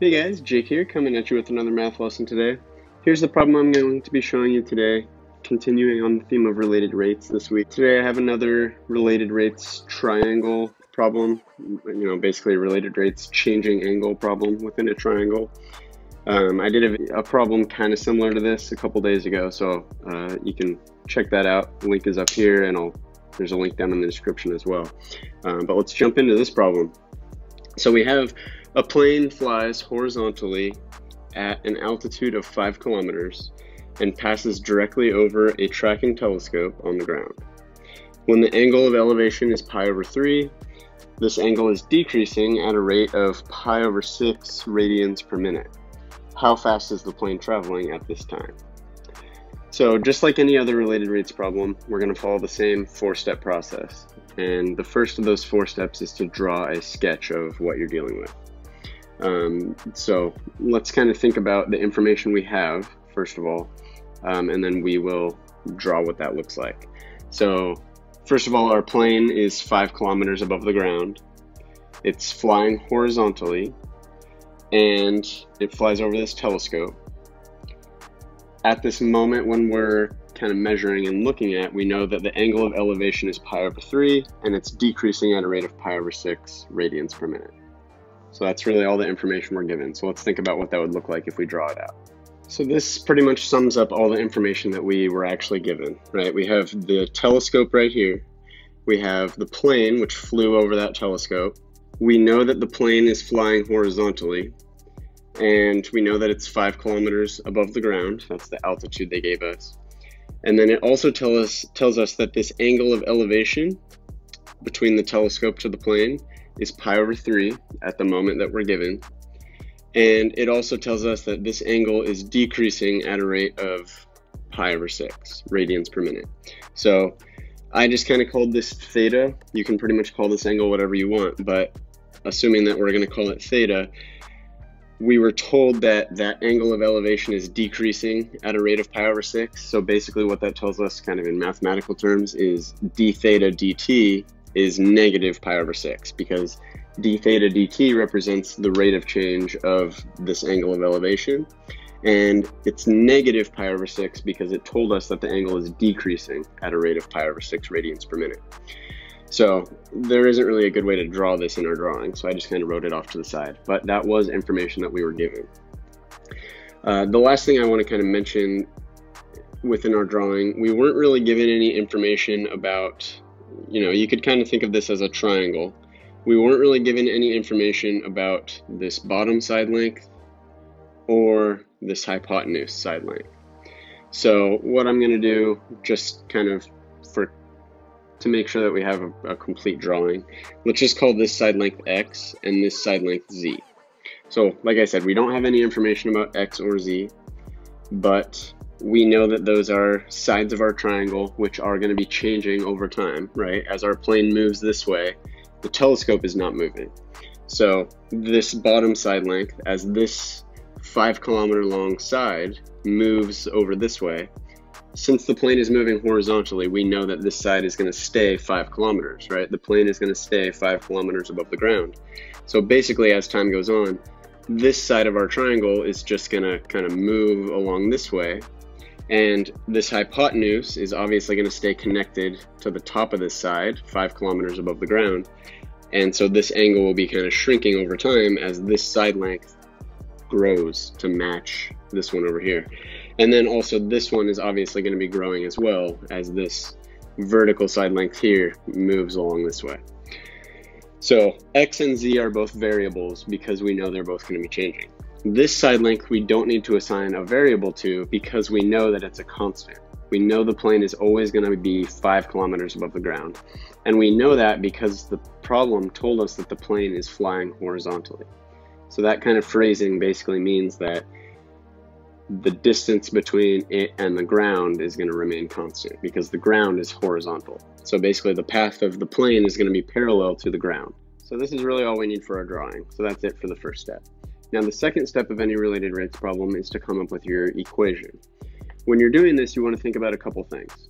Hey guys, Jake here, coming at you with another math lesson today. Here's the problem I'm going to be showing you today, continuing on the theme of related rates this week. Today I have another related rates triangle problem, you know, basically related rates changing angle problem within a triangle. Um, I did a, a problem kind of similar to this a couple days ago, so uh, you can check that out. The link is up here, and I'll, there's a link down in the description as well. Um, but let's jump into this problem. So we have a plane flies horizontally at an altitude of 5 kilometers and passes directly over a tracking telescope on the ground. When the angle of elevation is pi over 3, this angle is decreasing at a rate of pi over 6 radians per minute. How fast is the plane traveling at this time? So just like any other related rates problem, we're going to follow the same four-step process. And the first of those four steps is to draw a sketch of what you're dealing with. Um, so let's kind of think about the information we have, first of all, um, and then we will draw what that looks like. So first of all, our plane is five kilometers above the ground. It's flying horizontally, and it flies over this telescope. At this moment when we're kind of measuring and looking at, we know that the angle of elevation is pi over 3, and it's decreasing at a rate of pi over 6 radians per minute. So that's really all the information we're given. So let's think about what that would look like if we draw it out. So this pretty much sums up all the information that we were actually given, right? We have the telescope right here. We have the plane, which flew over that telescope. We know that the plane is flying horizontally, and we know that it's five kilometers above the ground. That's the altitude they gave us. And then it also tell us, tells us that this angle of elevation between the telescope to the plane is pi over 3 at the moment that we're given. And it also tells us that this angle is decreasing at a rate of pi over 6 radians per minute. So I just kind of called this theta. You can pretty much call this angle whatever you want, but assuming that we're going to call it theta, we were told that that angle of elevation is decreasing at a rate of pi over 6. So basically what that tells us kind of in mathematical terms is d theta dt is negative pi over 6 because d theta dt represents the rate of change of this angle of elevation. And it's negative pi over 6 because it told us that the angle is decreasing at a rate of pi over 6 radians per minute. So there isn't really a good way to draw this in our drawing, so I just kind of wrote it off to the side. But that was information that we were given. Uh, the last thing I want to kind of mention within our drawing, we weren't really given any information about you know, you could kind of think of this as a triangle. We weren't really given any information about this bottom side length or this hypotenuse side length. So what I'm going to do, just kind of for to make sure that we have a, a, complete drawing, let's just call this side length x and this side length z. So like I said, we don't have any information about x or z, but we know that those are sides of our triangle, which are going to be changing over time, right? As our plane moves this way, the telescope is not moving. So this bottom side length, as this five kilometer long side moves over this way, since the plane is moving horizontally, we know that this side is going to stay five kilometers, right? The plane is going to stay five kilometers above the ground. So basically, as time goes on, this side of our triangle is just going to kind of move along this way and this hypotenuse is obviously going to stay connected to the top of this side, five kilometers above the ground. And so this angle will be kind of shrinking over time as this side length grows to match this one over here. And then also this one is obviously going to be growing as well as this vertical side length here moves along this way. So x and z are both variables because we know they're both going to be changing. This side length we don't need to assign a variable to because we know that it's a constant. We know the plane is always going to be five kilometers above the ground. And we know that because the problem told us that the plane is flying horizontally. So that kind of phrasing basically means that the distance between it and the ground is going to remain constant because the ground is horizontal. So basically the path of the plane is going to be parallel to the ground. So this is really all we need for our drawing. So that's it for the first step. Now the second step of any related rates problem is to come up with your equation. When you're doing this, you want to think about a couple things.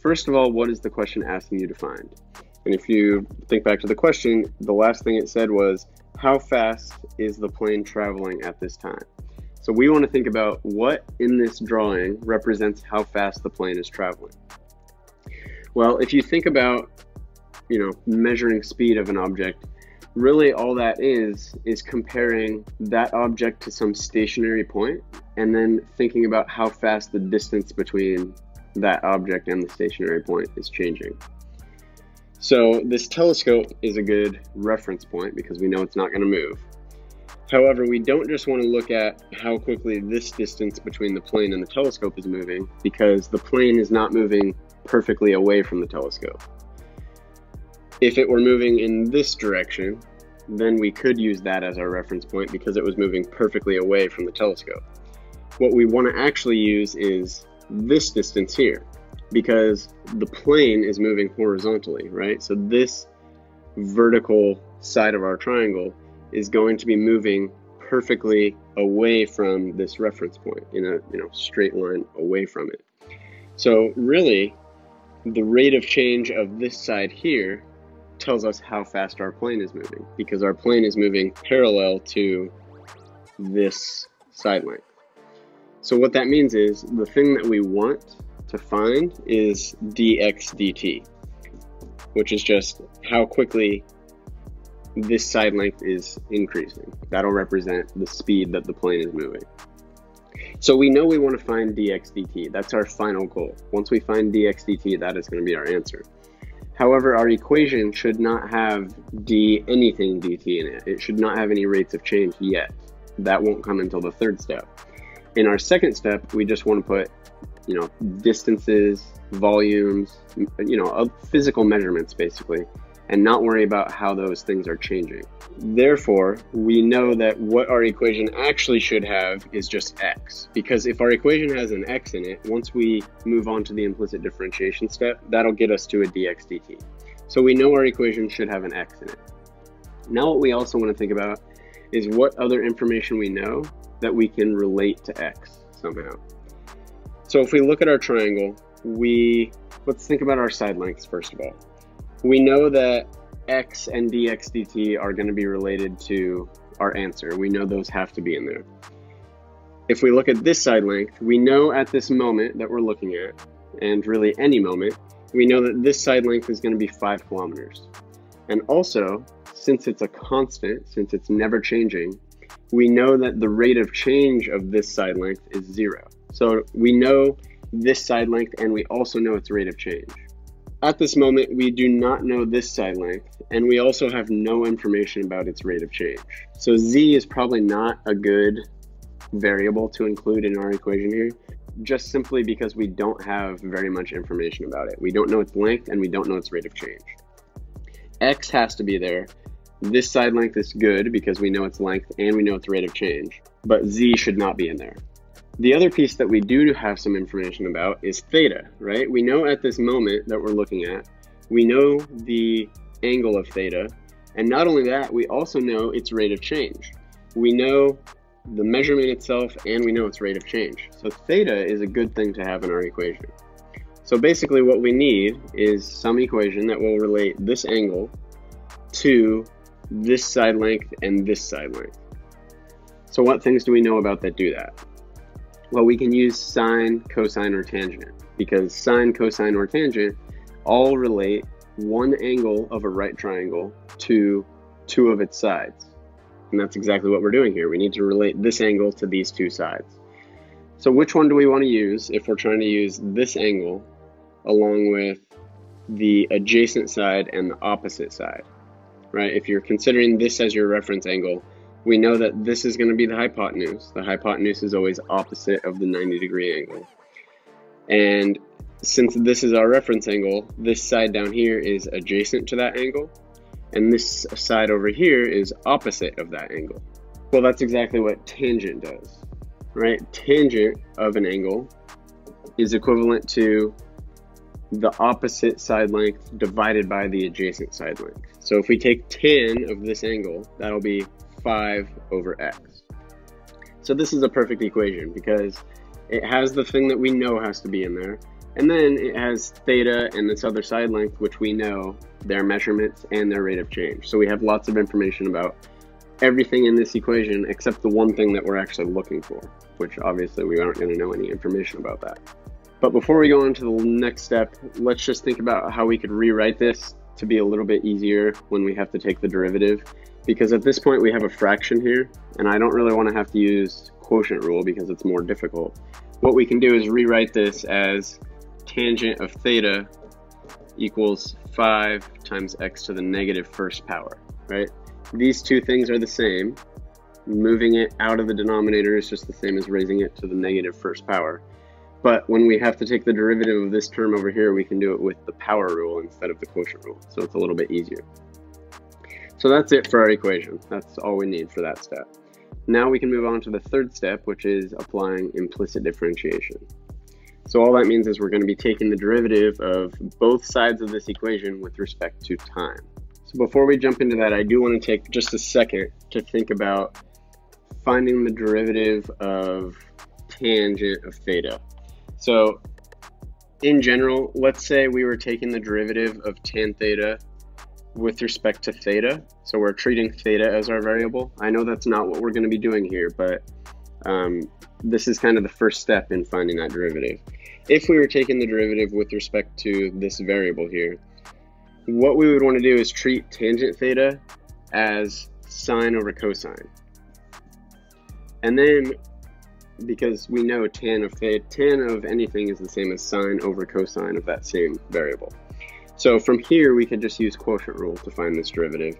First of all, what is the question asking you to find? And if you think back to the question, the last thing it said was how fast is the plane traveling at this time? So we want to think about what in this drawing represents how fast the plane is traveling. Well, if you think about, you know, measuring speed of an object, really all that is is comparing that object to some stationary point and then thinking about how fast the distance between that object and the stationary point is changing. So this telescope is a good reference point because we know it's not going to move. However, we don't just want to look at how quickly this distance between the plane and the telescope is moving because the plane is not moving perfectly away from the telescope. If it were moving in this direction, then we could use that as our reference point because it was moving perfectly away from the telescope. What we want to actually use is this distance here because the plane is moving horizontally, right? So this vertical side of our triangle is going to be moving perfectly away from this reference point in a you know straight line away from it. So really the rate of change of this side here tells us how fast our plane is moving because our plane is moving parallel to this side length. So what that means is the thing that we want to find is dx dt, which is just how quickly this side length is increasing. That'll represent the speed that the plane is moving. So we know we want to find dx dt. That's our final goal. Once we find dx dt, that is going to be our answer. However, our equation should not have d anything dt in it. It should not have any rates of change yet. That won't come until the third step. In our second step, we just want to put, you know, distances, volumes, you know, physical measurements basically, and not worry about how those things are changing. Therefore, we know that what our equation actually should have is just x. Because if our equation has an x in it, once we move on to the implicit differentiation step, that'll get us to a dx dt. So we know our equation should have an x in it. Now what we also want to think about is what other information we know that we can relate to x somehow. So if we look at our triangle, we let's think about our side lengths first of all. We know that x and dx dt are going to be related to our answer. We know those have to be in there. If we look at this side length, we know at this moment that we're looking at, and really any moment, we know that this side length is going to be 5 kilometers. And also, since it's a constant, since it's never changing, we know that the rate of change of this side length is 0. So we know this side length and we also know its rate of change. At this moment, we do not know this side length, and we also have no information about its rate of change. So z is probably not a good variable to include in our equation here, just simply because we don't have very much information about it. We don't know its length, and we don't know its rate of change. x has to be there. This side length is good because we know its length and we know its rate of change, but z should not be in there. The other piece that we do have some information about is theta, right? We know at this moment that we're looking at, we know the angle of theta, and not only that, we also know its rate of change. We know the measurement itself and we know its rate of change. So theta is a good thing to have in our equation. So basically what we need is some equation that will relate this angle to this side length and this side length. So what things do we know about that do that? Well, we can use sine, cosine, or tangent because sine, cosine, or tangent all relate one angle of a right triangle to two of its sides. And that's exactly what we're doing here. We need to relate this angle to these two sides. So which one do we want to use if we're trying to use this angle along with the adjacent side and the opposite side, right? If you're considering this as your reference angle, we know that this is going to be the hypotenuse. The hypotenuse is always opposite of the 90 degree angle. And since this is our reference angle, this side down here is adjacent to that angle, and this side over here is opposite of that angle. Well, that's exactly what tangent does, right? Tangent of an angle is equivalent to the opposite side length divided by the adjacent side length. So if we take tan of this angle, that'll be 5 over x. So this is a perfect equation because it has the thing that we know has to be in there, and then it has theta and this other side length, which we know their measurements and their rate of change. So we have lots of information about everything in this equation except the one thing that we're actually looking for, which obviously we aren't going to know any information about that. But before we go on to the next step, let's just think about how we could rewrite this to be a little bit easier when we have to take the derivative. Because at this point we have a fraction here, and I don't really want to have to use quotient rule because it's more difficult. What we can do is rewrite this as tangent of theta equals 5 times x to the negative first power, right? These two things are the same. Moving it out of the denominator is just the same as raising it to the negative first power. But when we have to take the derivative of this term over here, we can do it with the power rule instead of the quotient rule. So it's a little bit easier. So that's it for our equation. That's all we need for that step. Now we can move on to the third step, which is applying implicit differentiation. So all that means is we're going to be taking the derivative of both sides of this equation with respect to time. So before we jump into that, I do want to take just a second to think about finding the derivative of tangent of theta. So in general, let's say we were taking the derivative of tan theta with respect to theta. So we're treating theta as our variable. I know that's not what we're going to be doing here, but um, this is kind of the first step in finding that derivative. If we were taking the derivative with respect to this variable here, what we would want to do is treat tangent theta as sine over cosine. And then, because we know tan of theta, tan of anything is the same as sine over cosine of that same variable. So from here, we could just use quotient rule to find this derivative.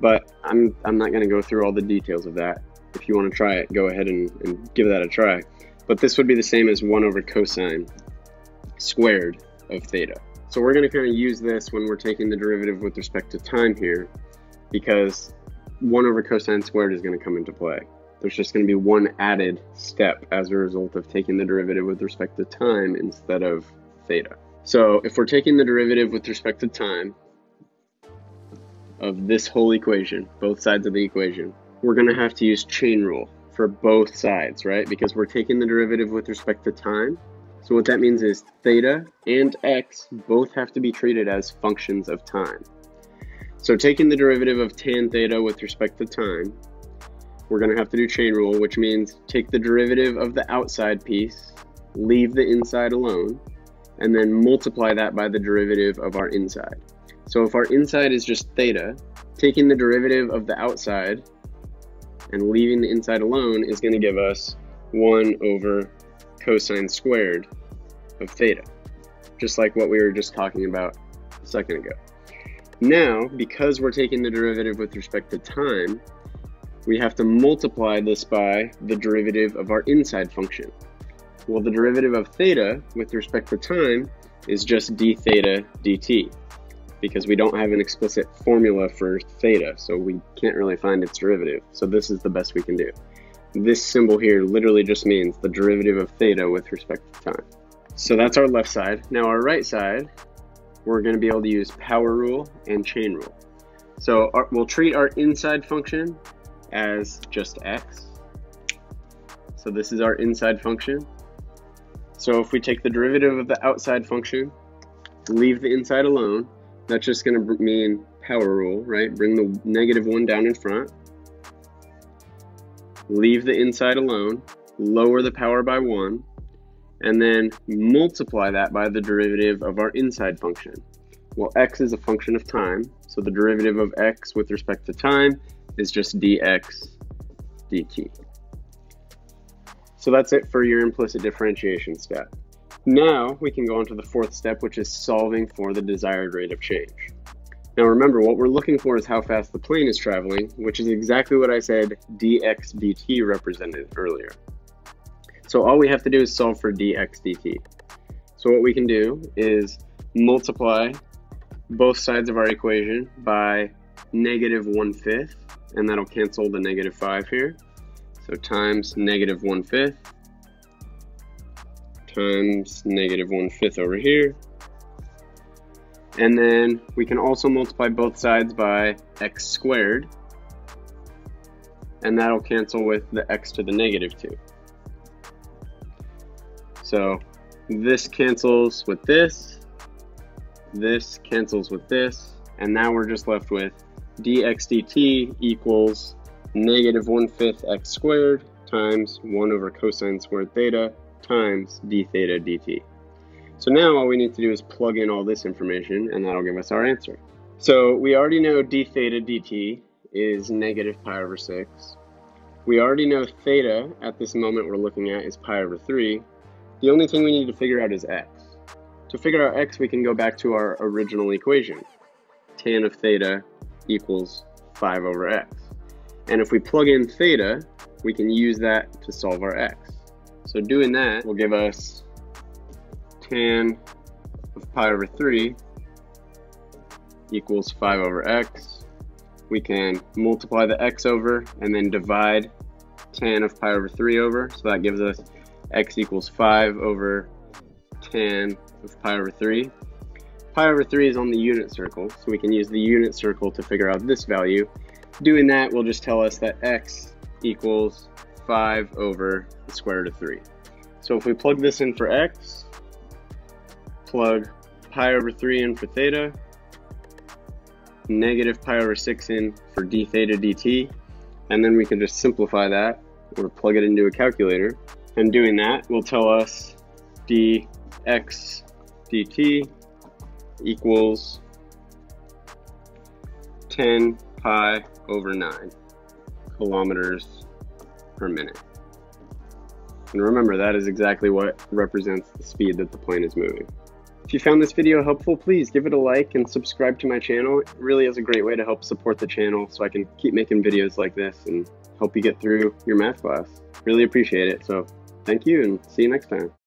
But I'm, I'm not going to go through all the details of that. If you want to try it, go ahead and, and give that a try. But this would be the same as 1 over cosine squared of theta. So we're going to kind of use this when we're taking the derivative with respect to time here, because 1 over cosine squared is going to come into play. There's just going to be one added step as a result of taking the derivative with respect to time instead of theta. So if we're taking the derivative with respect to time of this whole equation, both sides of the equation, we're going to have to use chain rule for both sides, right? Because we're taking the derivative with respect to time, so what that means is theta and x both have to be treated as functions of time. So taking the derivative of tan theta with respect to time, we're going to have to do chain rule, which means take the derivative of the outside piece, leave the inside alone, and then multiply that by the derivative of our inside. So if our inside is just theta, taking the derivative of the outside and leaving the inside alone is going to give us 1 over cosine squared of theta, just like what we were just talking about a second ago. Now, because we're taking the derivative with respect to time, we have to multiply this by the derivative of our inside function. Well, the derivative of theta with respect to time is just d theta dt because we don't have an explicit formula for theta, so we can't really find its derivative. So this is the best we can do. This symbol here literally just means the derivative of theta with respect to time. So that's our left side. Now our right side, we're going to be able to use power rule and chain rule. So our, we'll treat our inside function as just x. So this is our inside function. So if we take the derivative of the outside function, leave the inside alone, that's just going to mean power rule, right? Bring the negative 1 down in front leave the inside alone, lower the power by 1, and then multiply that by the derivative of our inside function. Well, x is a function of time, so the derivative of x with respect to time is just dx dt. So that's it for your implicit differentiation step. Now we can go on to the fourth step, which is solving for the desired rate of change. Now remember, what we're looking for is how fast the plane is traveling, which is exactly what I said dx dt represented earlier. So all we have to do is solve for dx dt. So what we can do is multiply both sides of our equation by negative 1 fifth, and that'll cancel the negative 5 here. So times negative 1 fifth times negative 1 fifth over here and then we can also multiply both sides by x squared. And that'll cancel with the x to the negative 2. So this cancels with this. This cancels with this. And now we're just left with dx dt equals negative 1 fifth x squared times 1 over cosine squared theta times d theta dt. So now all we need to do is plug in all this information and that'll give us our answer. So we already know d theta dt is negative pi over 6. We already know theta at this moment we're looking at is pi over 3. The only thing we need to figure out is x. To figure out x, we can go back to our original equation. Tan of theta equals 5 over x. And if we plug in theta, we can use that to solve our x. So doing that will give us tan of pi over 3 equals 5 over x. We can multiply the x over and then divide tan of pi over 3 over. So that gives us x equals 5 over tan of pi over 3. Pi over 3 is on the unit circle, so we can use the unit circle to figure out this value. Doing that will just tell us that x equals 5 over the square root of 3. So if we plug this in for x, plug pi over 3 in for theta, negative pi over 6 in for d theta dt, and then we can just simplify that or plug it into a calculator. And doing that will tell us dx dt equals 10 pi over 9 kilometers per minute. And remember, that is exactly what represents the speed that the plane is moving. If you found this video helpful, please give it a like and subscribe to my channel. It really is a great way to help support the channel so I can keep making videos like this and help you get through your math class. Really appreciate it. So thank you and see you next time.